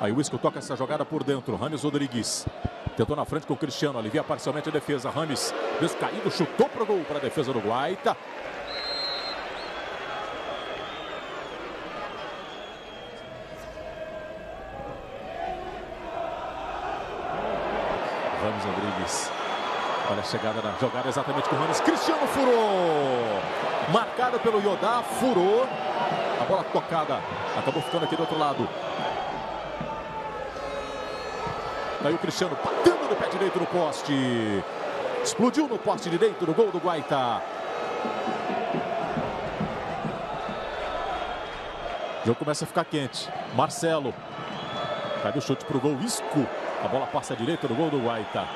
Aí o Isco toca essa jogada por dentro. Rames Rodrigues tentou na frente com o Cristiano. Alivia parcialmente a defesa. Rames descaído, chutou pro gol para a defesa do Guaita. Ramos Rodrigues. Olha a chegada na jogada exatamente com o Ramos. Cristiano furou. Marcado pelo Yodá, furou. A bola tocada. Acabou ficando aqui do outro lado. Daí o Cristiano batendo no pé direito no poste. Explodiu no poste direito do gol do Guaita. O jogo começa a ficar quente. Marcelo. Cadê o chute para o gol? Isco. A bola passa direito do gol do Guaita.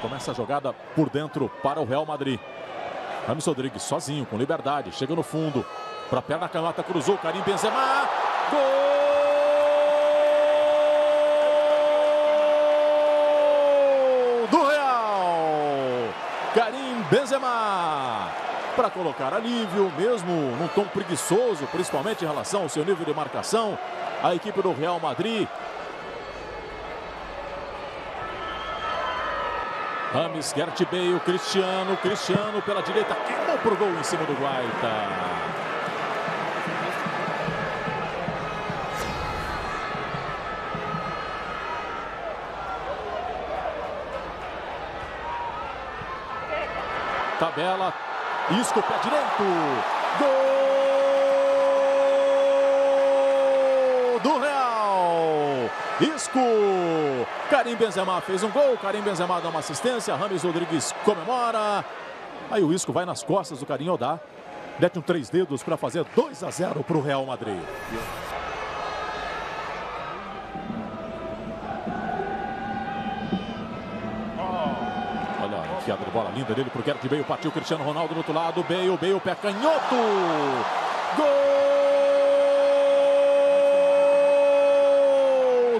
Começa a jogada por dentro para o Real Madrid. Rames Rodrigues sozinho, com liberdade. Chega no fundo. Para a perna canhota, cruzou. Karim Benzema. Gol! Do Real. Karim Benzema. Para colocar alívio, mesmo num tom preguiçoso, principalmente em relação ao seu nível de marcação. A equipe do Real Madrid Rames, Gert Bale, Cristiano, Cristiano pela direita, queimou pro gol em cima do Guaita. Tabela, Isco, pé direito, gol do Real. Isco, Karim Benzema fez um gol, Karim Benzema dá uma assistência, Rames Rodrigues comemora. Aí o Isco vai nas costas do Karim Odá, mete um três dedos para fazer 2 a 0 para o Real Madrid. Olha a enfiada de bola linda dele pro Gerd Bale, partiu Cristiano Ronaldo do outro lado, Bale, Bale, pé canhoto, gol!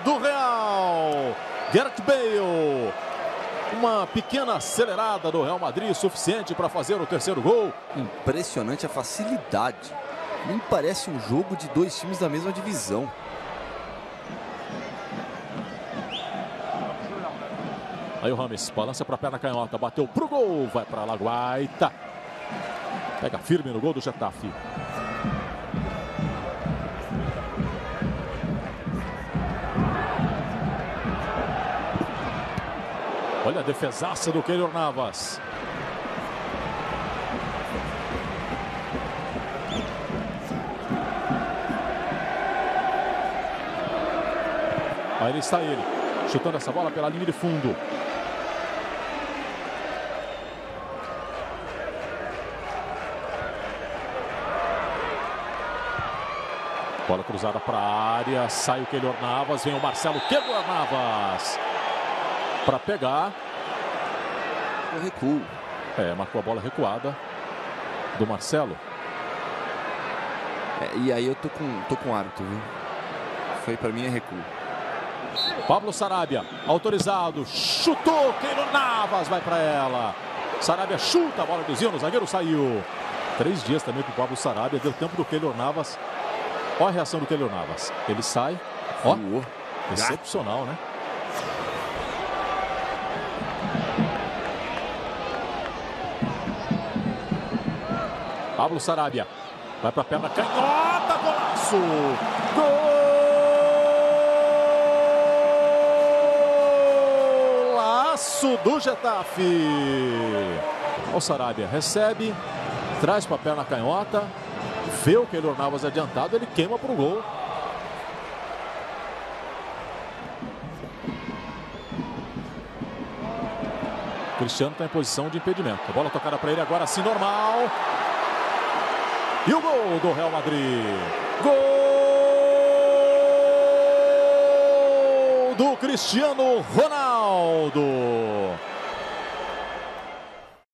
do Real. Gareth Bale. Uma pequena acelerada do Real Madrid, suficiente para fazer o terceiro gol. Impressionante a facilidade. Nem parece um jogo de dois times da mesma divisão. Aí o Rames balança para a perna canhota, bateu pro gol, vai para Laguaita. Pega firme no gol do Getafe. Olha a defesaça do Keylor Navas. Aí está ele, chutando essa bola pela linha de fundo. Bola cruzada para a área, sai o Keylor Navas, vem o Marcelo Keylor Navas para pegar. O recuo. É, marcou a bola recuada do Marcelo. É, e aí eu tô com, tô com árbitro, viu? Foi para mim é recuo. Pablo Sarabia, autorizado, chutou, Keylor Navas vai para ela. Sarabia chuta, a bola desviou, o zagueiro saiu. Três dias também com o Pablo Sarabia, deu tempo do Keylor Navas. Olha a reação do Keylor Navas. Ele sai, ó, excepcional, né? Pablo Sarabia. Vai para a perna canhota, golaço! Golaço do Getafe! O Sarabia recebe, traz para a perna canhota, vê o Keylor Navas adiantado, ele queima para o gol. Cristiano está em posição de impedimento. A bola tocada para ele agora sim, normal. E o gol do Real Madrid. Gol do Cristiano Ronaldo.